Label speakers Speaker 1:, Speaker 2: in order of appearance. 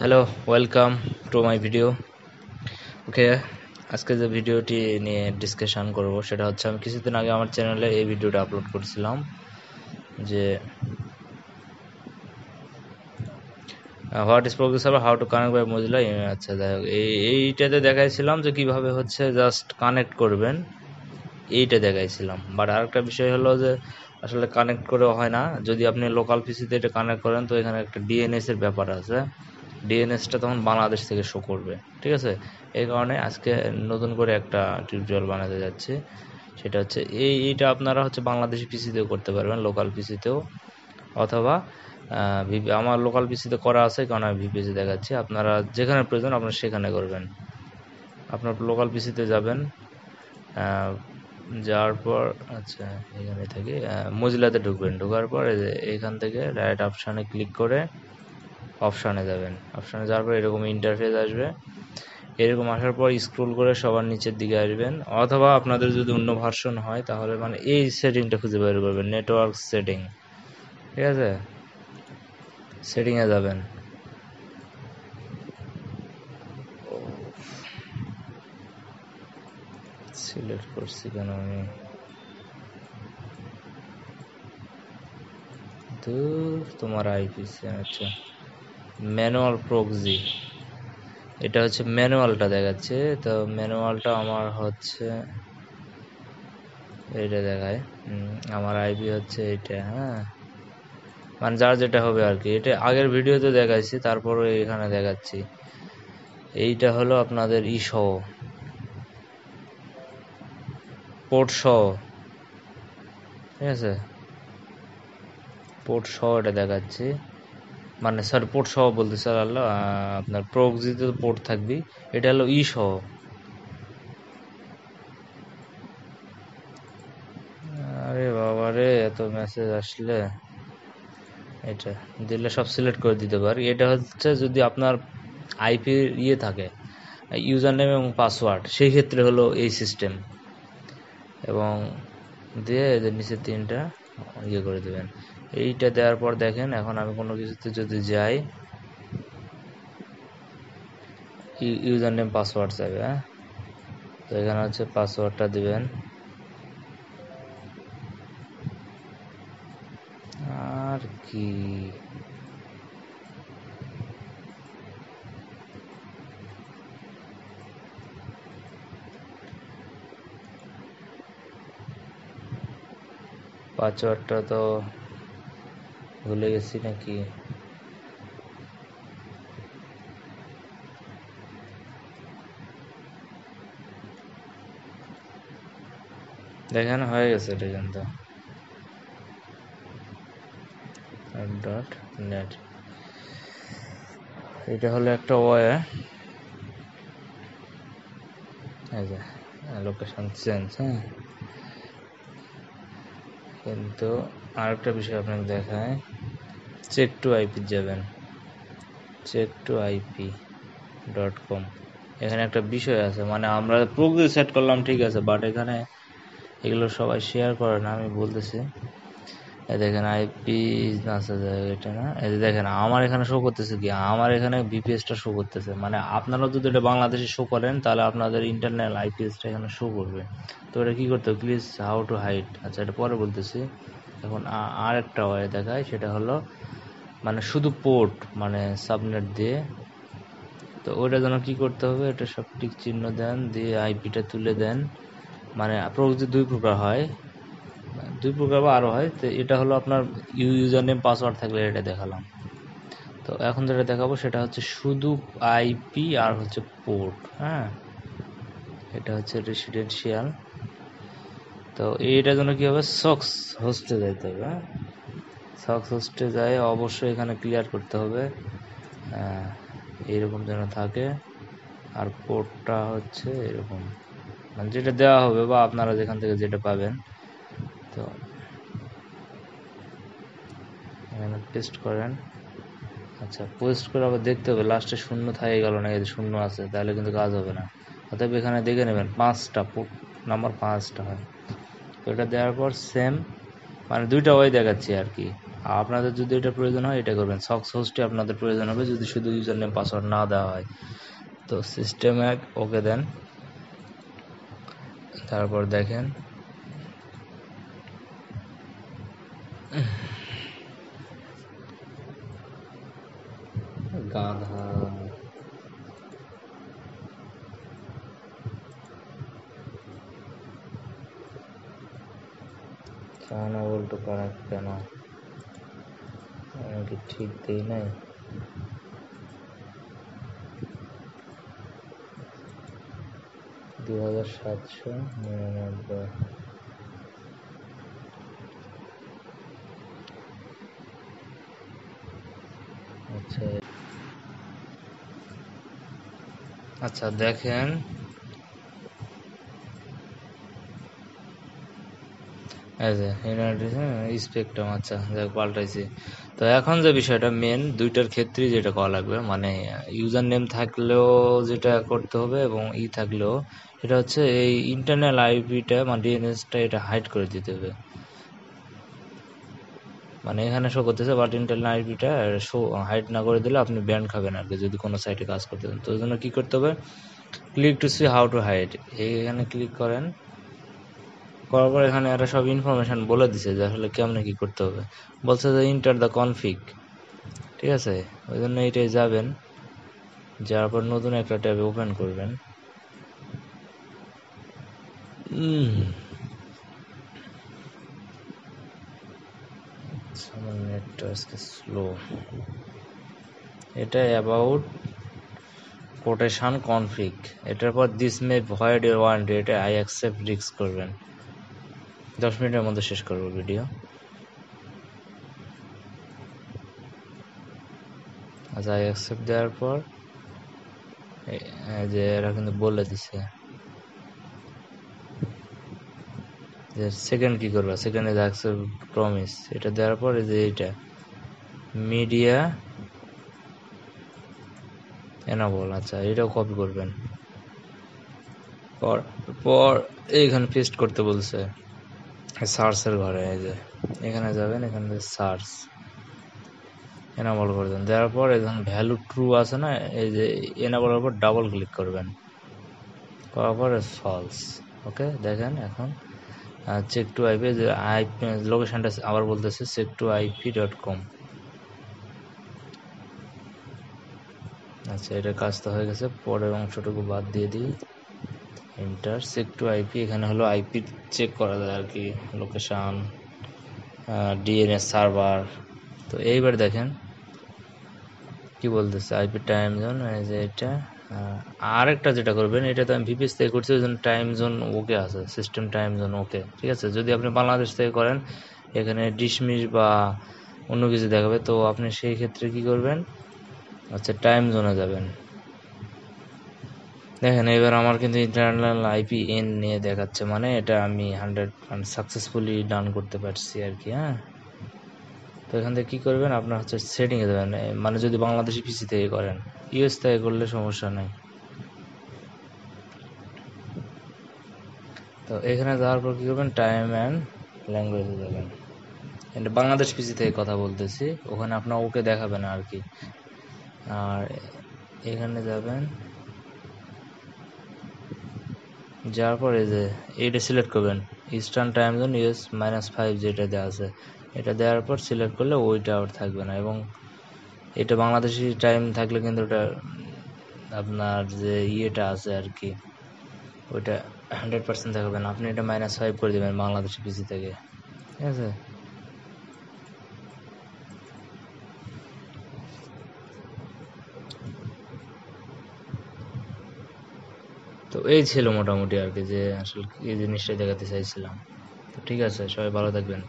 Speaker 1: Hello welcome to my video okay আজকে যে ভিডিওটি নিয়ে ডিসকাশন করব, সেটা হচ্ছে আমি কিছুদিন আগে আমার চ্যানেলে এই ভিডিওটা আপলোড করছিলাম, যে what is progress server how to connect by Mozilla আচ্ছা যাই হোক, এই, এইটাতে দেখাইছিলাম যে কীভাবে হচ্ছে জাস্ট কানেক্ট করবেন, এইটা দেখাইছিলাম। বাট আরেকটা বিষয় হলো যে, আসলে কানেক্ট করে হয় না। যদি আপনি লোকাল পিসিতে এটা কানেক্ট করেন, তো এখানে একটা ডিএনএস এর ব্যাপার আছে। ডিএনএসটা তখন বাংলাদেশ থেকে শো করবে, ঠিক আছে? এই কারণে আজকে নতুন করে একটা টিউটোরিয়াল বানাতে যাচ্ছে। সেটা হচ্ছে, এই, এইটা আপনারা হচ্ছে বাংলাদেশি পিসিতেও করতে পারবেন লোকাল পিসিতেও অথবা আমার লোকাল পিসিতে করা আছে, কারণ আমি ভিপিএসে দেখাচ্ছি। আপনারা যেখানে প্রয়োজন, আপনারা সেখানে করবেন। আপনার লোকাল পিসিতে যাবেন যাওয়ার পর আচ্ছা এখানে থেকে মজিলাতে ঢুকবেন। ঢোকার পর এখান থেকে রাইট অপশানে ক্লিক করে অপশানে যাবেন। অপশানে যাওয়ার পর এরকম ইন্টারফেস আসবে। এরকম আসার পর স্ক্রোল করে সবার নিচের দিকে আসবেন। অথবা আপনাদের যদি অন্য ভার্সন হয়, তাহলে মানে এই সেটিংটা খুঁজে বের করবেন নেটওয়ার্ক সেটিং ঠিক আছে? সেটিংয়ে যাবেন। সিলেক্ট করছি কেন আমি? তোমার আইপিসি আচ্ছা। Manual proxy. এটা হচ্ছে ম্যানুয়ালটা দেখাচ্ছে। তো ম্যানুয়ালটা আমার হচ্ছে এটা দেখায়। আমার আইপি হচ্ছে এইটা হ্যাঁ। মানে যার যেটা হবে আর কি। এটা আগের ভিডিওতে দেখাইছি, তারপরে এখানে দেখাচ্ছি। এইটা হলো আপনাদের ই সহ। পোর্ট সহ। ঠিক আছে? পোর্ট সহ এটা দেখাচ্ছি। মানে স্যার পোর্ট সহ বলতে স্যার আল্লাহ আপনার প্রক্সিতে পোর্ট থাকবি। এটা হলো ই সহ। আরে বাবা রে, এত মেসেজ আসলে। এটা দিলে সব সিলেক্ট করে দিতে পারি। এটা হচ্ছে যদি আপনার আইপি ইয়ে থাকে ইউজার নেম এবং পাসওয়ার্ড সেই ক্ষেত্রে হলো এই সিস্টেম এবং দিয়ে এদের নিচে তিনটা ইয়ে করে দেবেন। এইটা দেওয়ার পর দেখেন, এখন আমি কোনো কিছুতে যদি যাই ইউজার নেম পাসওয়ার্ড চাইবে হ্যাঁ? তো এখানে হচ্ছে পাসওয়ার্ডটা দিবেন। আর কি? পাসওয়ার্ডটা তো ভুলে গেছি নাকি? দেখেন হয়ে গেছে এটা কিন্তু। ডট নেট এটা হলো একটা ওয়ে। লোকেশন চেঞ্জ হ্যাঁ। কিন্তু আরেকটা বিষয় আপনাকে দেখায়। চেক টু আইপি যাবেন। Check to IP dot com এখানে একটা বিষয় আছে মানে আমরা প্রোগ্রেস সেট করলাম, ঠিক আছে বাট এখানে এগুলো সবাই শেয়ার করে না, আমি বলতেছি। দেখেন আইপি আছে এটা না, এই দেখেন, আমার এখানে শো করতেছে কি? আমার এখানে বিপিএসটা শো করতেছে। মানে আপনারা যদি এটা বাংলাদেশে শো করেন, তাহলে আপনাদের ইন্টারনাল আইপিএসটা এখানে শো করবে। তো এটা কী করতে হবে? প্লিজ হাউ টু হাইট আচ্ছা এটা পরে বলতেছি। এখন আর একটা ওয়ে দেখায়, সেটা হলো মানে শুধু পোর্ট মানে সাবনেট দিয়ে। তো ওইটা যেন কী করতে হবে, এটা সব টিক চিহ্ন দেন, দিয়ে আইপিটা তুলে দেন। মানে প্রকৃতি দুই প্রকার হয়। দুই প্রকার বা আরও হয়। তো এটা হলো আপনার ইউজার নেম পাসওয়ার্ড থাকলে এটা দেখালাম। তো এখন যেটা দেখাবো, সেটা হচ্ছে শুধু আইপি আর হচ্ছে পোর্ট হ্যাঁ? এটা হচ্ছে রেসিডেন্সিয়াল তো এইটার জন্য কী হবে? সক্স হোস্টে যাইতে হবে হ্যাঁ? সক্স হোস্টে যায় অবশ্যই এখানে ক্লিয়ার করতে হবে। এইরকম যেন থাকে। আর পোর্টটা হচ্ছে এরকম। মানে যেটা দেওয়া হবে বা আপনারা যেখান থেকে যেটা পাবেন। তো এখানে পেস্ট করেন। আচ্ছা পোস্ট করে আবার দেখতে হবে। লাস্টে শূন্য থাকে গেল না যদি শূন্য আছে, তাহলে কিন্তু কাজ হবে না। অতএব এখানে দেখে নেবেন, পাঁচটা নাম্বার পাঁচটা হয়। এটা দেওয়ার পর সেম মানে দুইটা ওয়ে দেখাচ্ছি আর কি। আপনাদের যদি এটা প্রয়োজন হয়, এটা করবেন। সক্স হোস্টে আপনাদের প্রয়োজন হবে যদি শুধু ইউজার নেম পাসওয়ার্ড না দেওয়া হয়। তো সিস্টেম এক ওকে দেন। তারপর দেখেন। গাধা। চানা বলতে কেন? আমি কি ঠিক দিই নাই? দু হাজার সাতশো নিরানব্বই। আচ্ছা। আচ্ছা দেখেন এই যে স্পেকট্রাম আচ্ছা যাক পাল্টাইছি। তো এখন যে বিষয়টা মেন দুইটার ক্ষেত্রেই যেটা করা লাগবে মানে ইউজার নেম থাকলেও যেটা করতে হবে এবং ই থাকলেও এটা হচ্ছে এই ইন্টারনাল আইপিটা মানে ডিএনএসটা এটা হাইড করে দিতে হবে। মানে এখানে শো করতেছে বাট ইন্টারনাল আইপিটা শো হাইড না করে দিলে আপনি ব্যান্ড খাবেন আর কি, যদি কোনো সাইটে কাজ করতে তো ওই জন্য কী করতে হবে? Click to see how to hide এখানে ক্লিক করেন। করার পর এখানে এরা সব ইনফরমেশন বলে দিছে যে আসলে কেমনে কি করতে হবে। বলছে যে ইন্টার দ্য কনফিগ ঠিক আছে? ওই জন্য এইটাই যাবেন। যাওয়ার পর নতুন একটা ট্যাবে ওপেন করবেন। স্লো এটা অ্যাবাউট কোটেশন কনফিগ এটার পর দিস মে ভয়েড ইউর এটা আই অ্যাকসেপ্ট রিক্স করবেন। দশ মিনিটের মধ্যে শেষ করব ভিডিও। আচ্ছা অ্যাকসেপ্ট দেওয়ার পর যে এরা কিন্তু বলে দিছে। যে সেকেন্ড কি করবা? সেকেন্ডে অ্যাকসেপ্ট প্রমিস এটা দেওয়ার পর যে এইটা। মিডিয়া এনাবল আচ্ছা এটাও কপি করবেন। পর পর, এইখানে পেস্ট করতে বলছে। সার্চের ঘরে, এই যে, এখানে যাবেন, এখান এখানে সার্চ এনাবল করে দেন। দেওয়ার পর এখানে ভ্যালু ট্রু আছে না, এই যে এনাবলের উপর ডাবল ক্লিক করবেন। করার পরে ফলস ওকে দেখেন এখন চেক টু আইপি যে আইপি লোকেশনটা আবার বলতেছে check to IP dot com আচ্ছা এটার কাজ তো হয়ে গেছে, পরের অংশটুকু বাদ দিয়ে দিই। এন্টার চেক টু আইপি এখানে হলো আইপি চেক করা যায় আর কি লোকেশান ডিএনএস সার্ভার তো এইবার দেখেন, কি বলতেছে আইপি টাইম জোন এই যে এটা আর একটা যেটা করবেন, এটা তো আমি ভিপিএস থেকে করছি, ওই জন্য টাইম জোন ওকে আছে সিস্টেম টাইম জোন ওকে ঠিক আছে? যদি আপনি বাংলাদেশ থেকে করেন, এখানে ডিসমিস বা অন্য কিছু দেখাবে, তো আপনি সেই ক্ষেত্রে কি করবেন আচ্ছা টাইম জোনে যাবেন। দেখেন, এবার আমার কিন্তু ইন্টারনাল আইপি এন নিয়ে দেখাচ্ছে মানে এটা আমি হান্ড্রেড সাকসেসফুলি ডান করতে পারছি আর কি হ্যাঁ? তো এখান থেকে কী করবেন? আপনার হচ্ছে সেটিংয়ে দেবেন মানে যদি বাংলাদেশি পিসি থেকে করেন ইউএস থেকে করলে সমস্যা নেই। তো এখানে যাওয়ার পর কী করবেন? টাইম অ্যান্ড ল্যাঙ্গুয়েজে যাবেন এটা বাংলাদেশ পিসি থেকে কথা বলতেছি, ওখানে আপনার ওকে দেখাবেন আর কি। আর এখানে যাবেন যাওয়ার পরে যে এইটা সিলেক্ট করবেন। Eastern time zone US minus five যেটা দেওয়া আছে। এটা দেওয়ার পর সিলেক্ট করলে ওইটা আর থাকবে না। এবং এটা বাংলাদেশি টাইম থাকলে কিন্তু ওটা আপনার যে ইয়েটা আছে আর কি, ওইটা হান্ড্রেড পার্সেন্ট থাকবে না। আপনি এটা মাইনাস ফাইভ করে দেবেন বাংলাদেশি পিসি থেকে। ঠিক আছে? এই ছিল মোটামুটি আর কি যে আসলে এই জিনিসটাই দেখাতে চাইছিলাম। তো ঠিক আছে, সবাই ভালো থাকবেন।